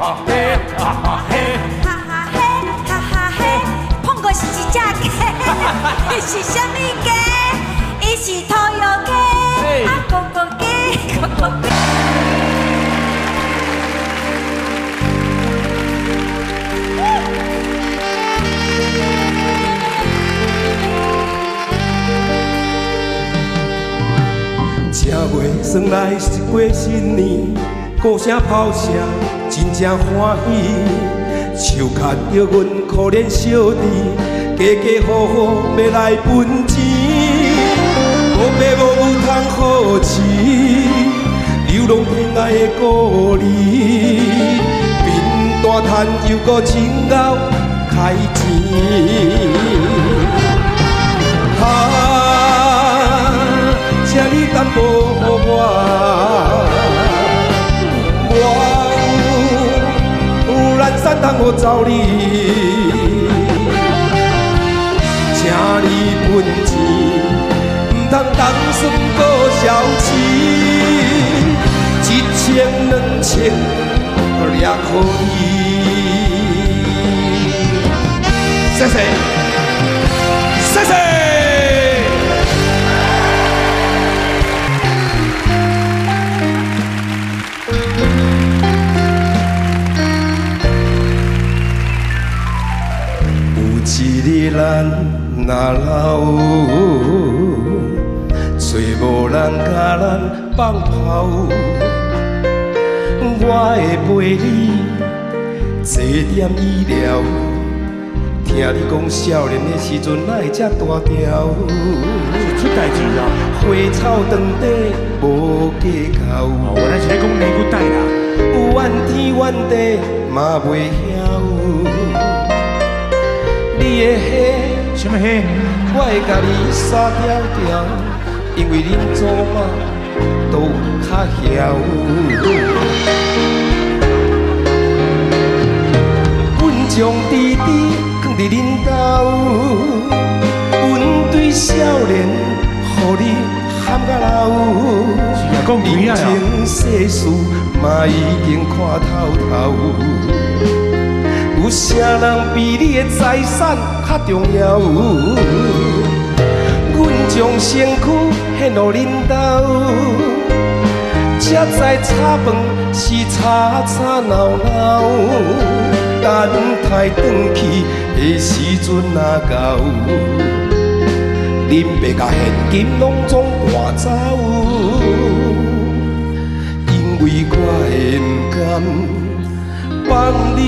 哈嘿，哈哈嘿，哈哈嘿，哈哈嘿，碰过是一只鸡，伊 是什么鸡？伊是土药鸡，啊咕咕鸡，咕咕鸡。正月算来是过新年，鼓声炮声真正欢喜。手牵着阮可怜小弟，家家户户要来分钱。无爸无母通好饲，流浪天涯的故里，贫大叹又搁亲咬开钱。啊，请你担保有咱山通好走你，请你分钱，唔通当算过消钱，一千两千也可以。谢谢，谢谢。咱若老，找无人甲咱放炮，我会陪你坐点医疗。听你讲少年的时阵哪会这大条？出代志啦！花草长底无计较，哦，原来是咧讲内骨带啦。有怨天怨地嘛袂晓。你的血，什么嘿？我会甲你撒条条，因为恁祖妈都较晓。阮将弟弟放伫恁兜，阮对少年，互你喊甲老。人情世事嘛已经看透透。有。啥人比你的财产较重要？阮将身躯献予恁兜，才知炒饭是吵吵闹闹，等待转去的时阵若到，恁爸甲现金拢总赶走，因为我会不甘。放你，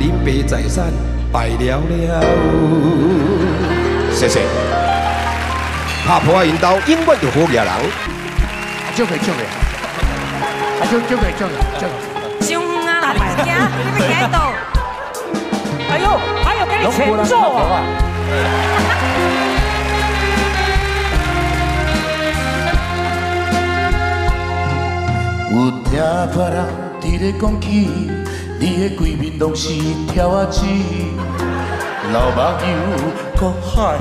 恁爸财产败了了。谢谢。拍破啊，引导永远就好野人。就可以，就可以，啊，就就可以，就可以，就可以。上远啊，你行，你要行到。哎呦，还有给你前奏啊！有听别人伫咧讲起，你的规面拢是跳啊子，老目睭搁海，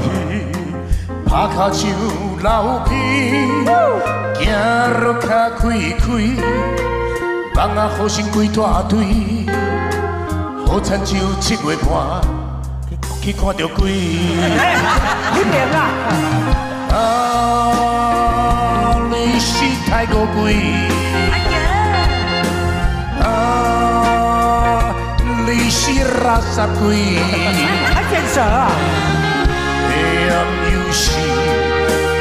拍骹手流鼻，行路脚开开，梦啊好心几大堆，好亲像七月半去看到鬼。你点啊！啊，你是太过贵。你是垃圾鬼。还建设啊！AM 有时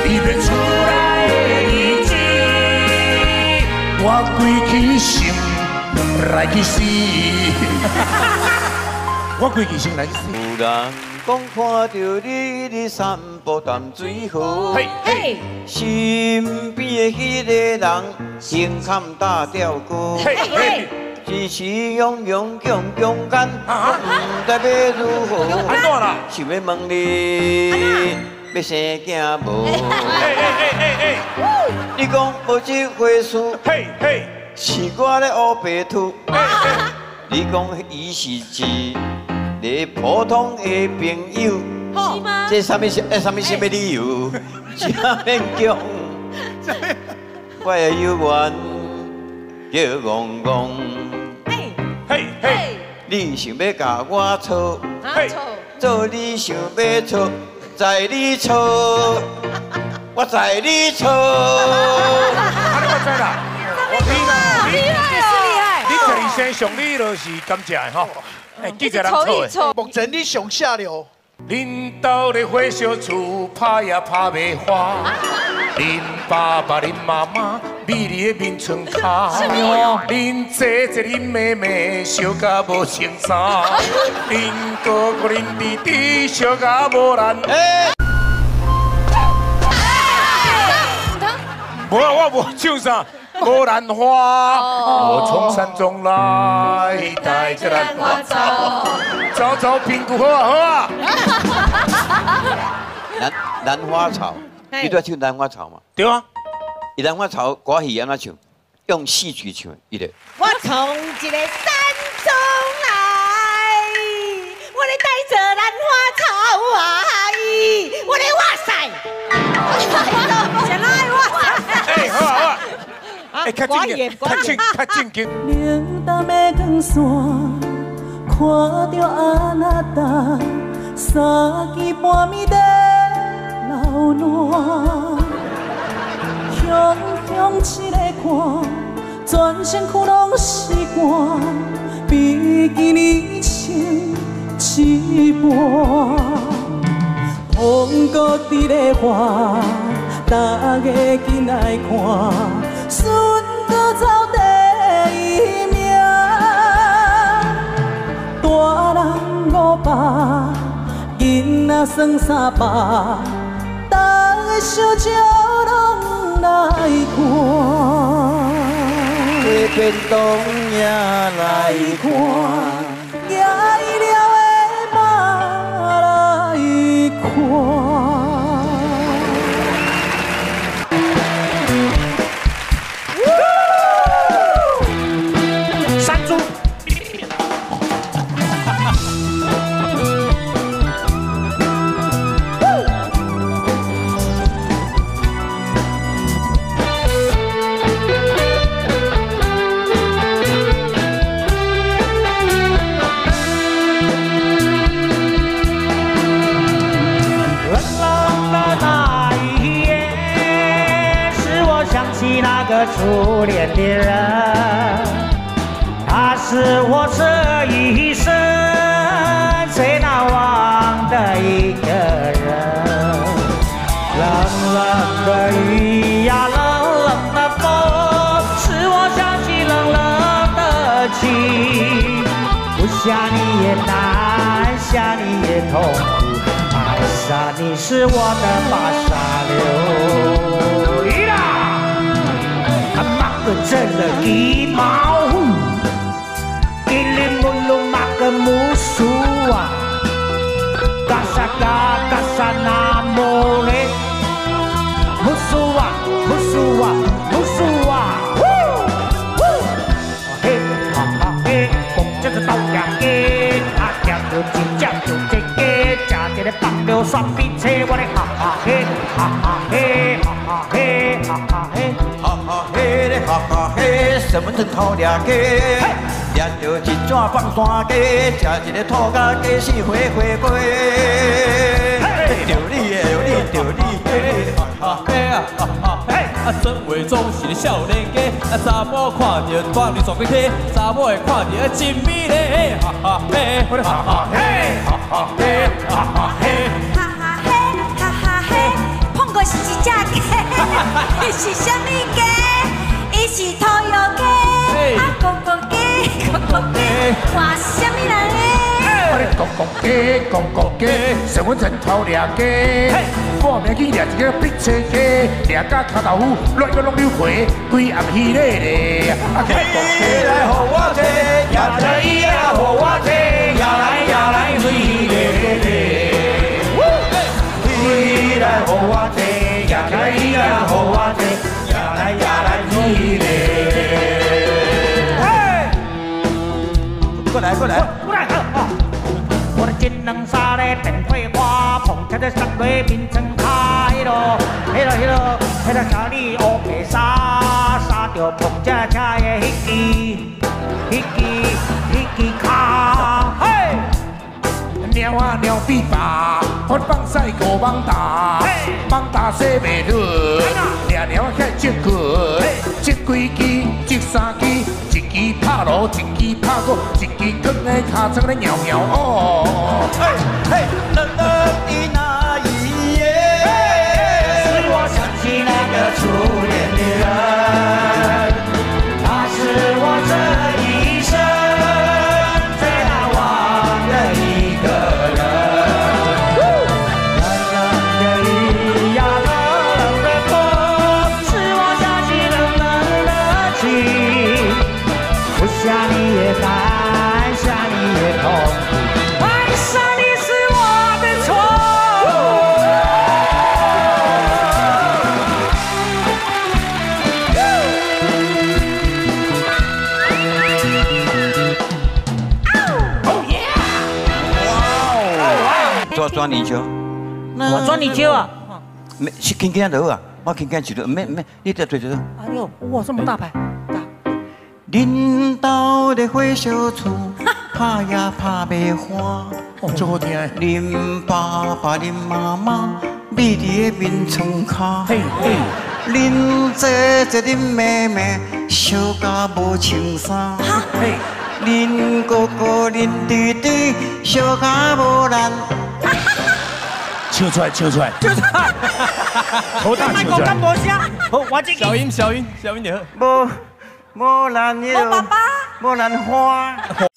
你要出来的日子，我规气心来去死。我规矩先来死。有人讲看到你伫散步淡水河，嘿嘿身边的迄个人胸坎大吊歌，嘿嘿，只是勇勇强强干，我不知要如何。安怎啦？想要问你，要生囝无？哎哎哎哎哎，你讲无这回事，嘿嘿，是我咧乌白兔。哎哎，你讲伊是一个普通的朋友，是吗？这什么什诶什么什么理由？真勉强。我的有缘，叫戆戆。嘿，嘿嘿，你想要甲我错，嘿，做。你想要错，在你错，我在你错。啊，你我知啦，你厉害也是厉害。你这一生上你就是甘蔗的吼，哎，记者人错的。目前你上下流，恁兜的火烧厝拍也拍袂花，恁爸爸恁妈妈美丽的面床卡，恁姐姐恁妹妹小甲无穿衫，恁哥哥恁弟弟小甲无烂。无啊，我无唱啥，无兰花，我从山中来，带着兰花走，走走平谷好啊。好啊。兰兰花草，你都要唱兰花草嘛？对啊，伊兰花草歌戏安怎唱？用戏曲唱，伊的。我从一个山中来，我咧带着兰花草啊伊，我咧哇塞，想来哇塞，哎好啊好啊，哎较正经，较正较正经。冷淡的光线，看着阿那达，三更半暝在流浪，雄雄一个看，全身躯拢是汗，比基尼穿一半。风国伫咧花，大家紧来看，顺哥走第一名。大人五百，囡仔算三百，大家小酒拢来看。会变动也来看，初恋的人，他是我这一生最难忘的一个人。冷冷的雨呀，冷冷的风，使我想起冷冷的情。不想你也难，想你也痛苦，爱上你是我的马沙个真了一毛，叽里木噜马个木苏啊，嘎萨嘎嘎萨那莫嘞，木苏啊木苏啊木苏啊。嘿，哈哈嘿，公这嘿，身份证偷掠鸡，掠着一转放山鸡，食一个土甲鸡翅回回归。着你的，着你，着你的，哈哈嘿啊哈哈嘿。啊，身为总是个少年家，啊，查某看着放你双脚腿，查某会看着真美丽，哈哈嘿，我的哈哈嘿，哈哈嘿，哈哈嘿。哈哈嘿，哈哈嘿，碰过是一只鸡，伊是什么鸡？伊是土，鸡，公公鸡，换什么人的？我咧公公鸡，公公鸡，身份证偷掠鸡，半暝去掠一个逼车鸡，掠甲脚豆腐，乱个拢溜皮，规暗稀咧咧。啊，鸡来互我坐，也来伊来互我坐，也来也来水咧咧。伊来互我坐，我的金能沙嘞变桂花，碰巧在山尾变成海落，迄落迄落，迄落甲你乌白沙，沙着碰正正的迄支，迄支迄支卡，嘿，鸟啊鸟比拔，我放屎五网打，网打洗袂落，鸟鸟啊遐接过，接几支，接三支，一支拍落，一支拍过，一支放在骹床咧摇摇哦。嘿嘿，抓抓泥鳅，我抓泥鳅啊！没是轻轻就好啊，我轻轻就好，免免，你再对就好。哎呦，哇，这么大牌！恁兜的火烧厝，拍也拍袂花。哦，最好听的。恁爸爸、恁妈妈，秘伫个面床骹。嘿嘿，恁姐姐、恁妹妹，烧甲无穿衫。恁哥哥、恁弟弟，烧甲无烂。唱出来，唱出来，唱出来，头大唱出来。无声，好，我这小音小音小音就好。无无烂我爸爸，无烂花。花